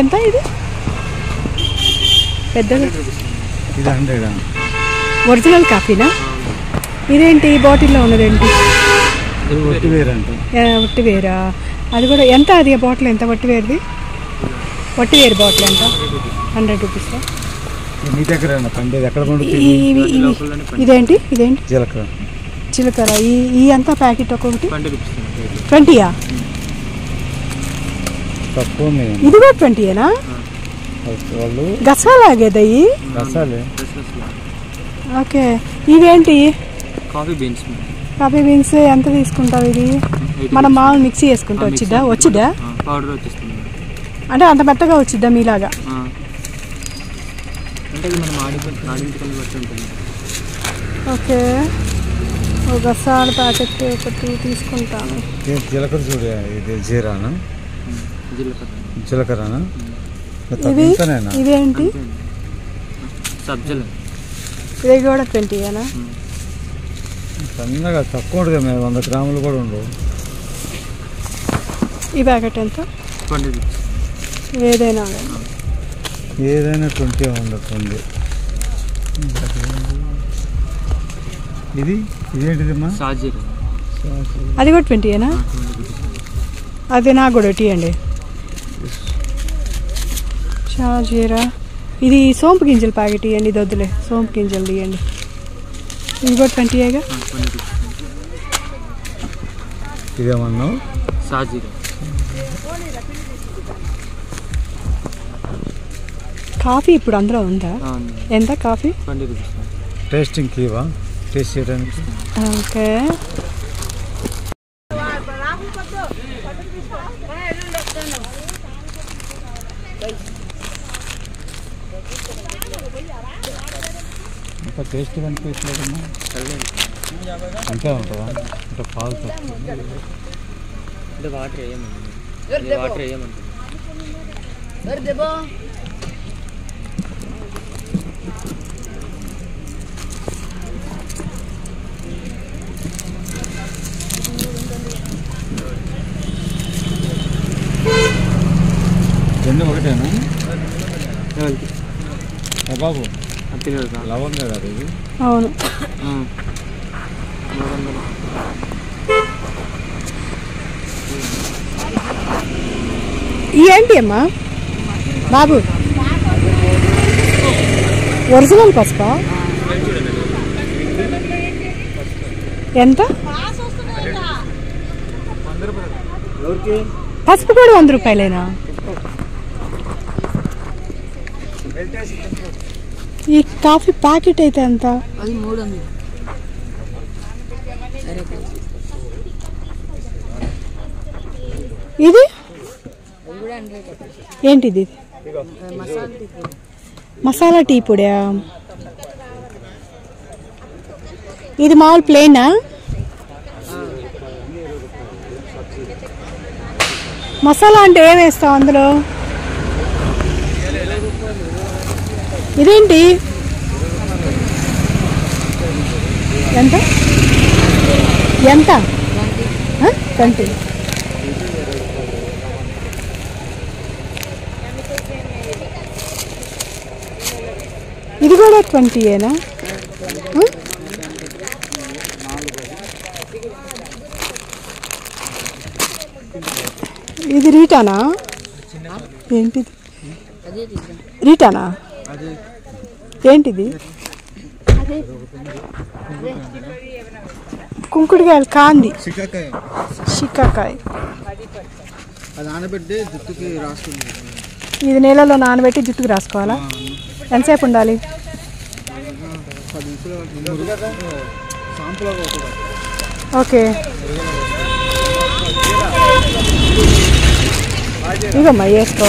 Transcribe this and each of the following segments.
ఎంత ఇది? పెద్దది. ఇది హండ్రెడ్? ఒరిజినల్ కాఫీనా ఇదేంటి ఈ బాటిల్లో ఉన్నదేంటి? ఇది ఒట్టి వేరు అంట ఆ, వట్టి వేరా? అది కూడా ఎంత అది ఆ బాటిల్ ఎంత వట్టి వేరుది? వట్టి వేరు బాటిల్ ఎంత? హండ్రెడ్ రూపీస్ మీ దగ్గర ఇదేంటి? ఇదేంటి? జీలకర్ర. చిలకర ఈ ఈ అంతా ప్యాకెట్ ఒక్కొక్కటి? ట్వంటీయా? తక్కువ ఇది కూడా ట్వంటీయేనా? వాళ్ళు గసలాగేదయ్యి రసాలే ఓకే. ఇవేంటి కాఫీ బీన్స్. కాఫీ బీన్స్ ఎంత తీసుకుంటావు ఇది? మనం మామూలు మిక్సీ చేసుకుంటా వచ్చిద్దా? వచ్చిద్దా? పౌడర్ వచ్చేస్తుంది అంటే అంత మెత్తగా వచ్చిద్దా మీలాగా? ఆ. అంటే ఇది మనం ఆడి ఆడించుకొని బట్టి ఉంటుంది ఓకే. ఒక గసాల ప్యాకెట్ ఒకటి తీసుకుంటాను. ఇది జీలకర్ర చూడు ఇది జీరానా? జీలకర్రనా? ఇవి ఇవేంటి? సబ్జలు ఇవి కూడా ట్వంటీయేనా సన్నగా తక్కువ ఉంటుంది మేము వంద గ్రాములు కూడా ఉండవు. ఈ ప్యాకెట్ ఎంత? ఏదైనా ఏదైనా ట్వంటీ ఉండదు ఇది? ఇదేంటిదమ్మా? అది కూడా ట్వంటీయేనా ట్వంటీ రూపీస్. అది నాకు కూడా ఇవ్వండి. షాజీరా. ఇది సోంపు గింజల ప్యాకెట్ ఇవ్వండి ఇది వద్దులే. సోంపు గింజలు ఇవ్వండి ఇది కూడా ట్వంటీ సాజీరా కాఫీ ఇప్పుడు అందులో ఉందా? ఎంత కాఫీ? టేస్టింగ్ కీవా టేస్ట్ చేయడానికి? ఓకే. టేస్ట్ కనిపించలేదమ్మా అంతే ఉంటుందా? అంటే పాలు. అంటే వాటర్ వేయమండి. వాటర్ వేయమండి. రెండు ఒకటేనా? బాబు. పిల్లలు లవంగా కదా ఇది? అవును. ఏంటి అమ్మా? బాబు. ఒరిజినల్ పసుపా? ఎంత? పసుపు కూడా వంద రూపాయలేనా? ఈ కాఫీ ప్యాకెట్ అయితే ఎంత? అది మూడు వందలు. ఇది? ఏంటిది ఇది? మసాలా టీ పొడి. మసాలా టీ పొడా ఇది మామూలు ప్లేనా? మసాలా అంటే ఏం వేస్తావు అందులో? ఇదేంటి? ఎంత? ఎంత? ట్వంటీ. ఇది కూడా ట్వంటీయేనా ఇది రీటానా? ఏంటిది? రీటానా? ఏంటిది? కుంకుడుకాయలు కాంది. జుట్టుకి రాస్తుంది. ఇది నీళ్ళలో నానబెట్టి జుట్టుకు రాసుకోవాలా? ఎంతసేపు ఉండాలి? ఓకే. ఇవమ్మా వేసుకో.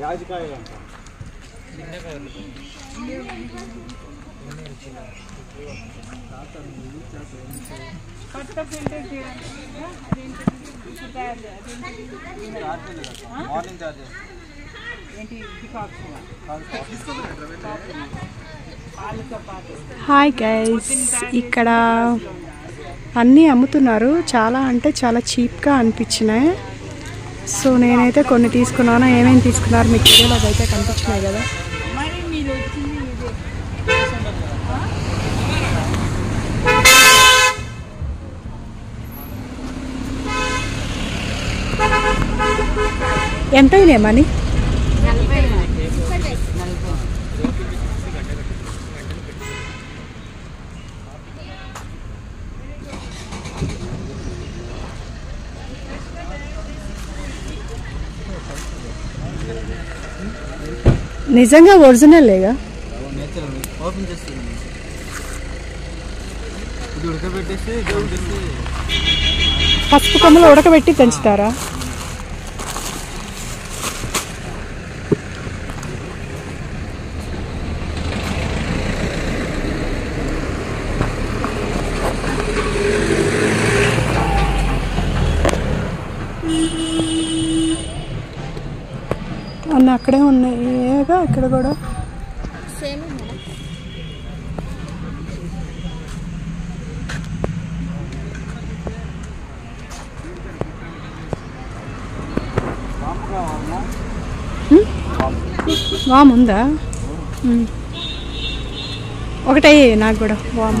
జాజికాయ మార్నింగ్ చార్జ్ హాయ్ గైస్ ఇక్కడ అన్నీ అమ్ముతున్నారు. చాలా అంటే చాలా చీప్గా అనిపించినాయి. సో నేనైతే కొన్ని తీసుకున్నాను. ఏమేమి తీసుకున్నారు మీకు వీడియోలో అయితే కనిపించినాయి కదా. ఎంత అయినాయి మనీ? నిజంగా ఉడకబెట్టేసి ఉడకబెట్టేసి పసుపు కొమ్మలు ఉడకబెట్టి పెంచుతారా అన్న అక్కడే ఉన్నాయి. ఏగా ఇక్కడ కూడా. సేమ్ వామ్ ఉందా? మ్. ఒకటే నాకు కూడా వామ్